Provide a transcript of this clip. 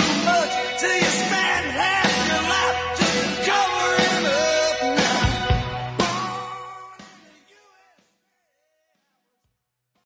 you.